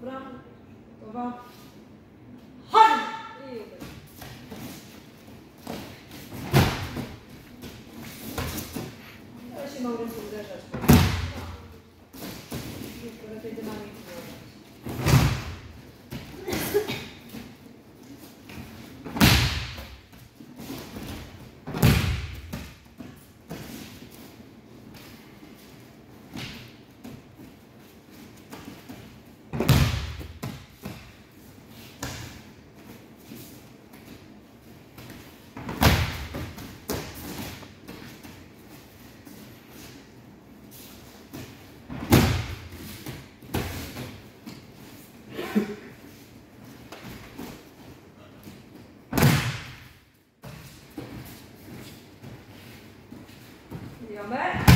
Dobra, gotowa. Chodź! Ale się mogę uderzać. Jammer.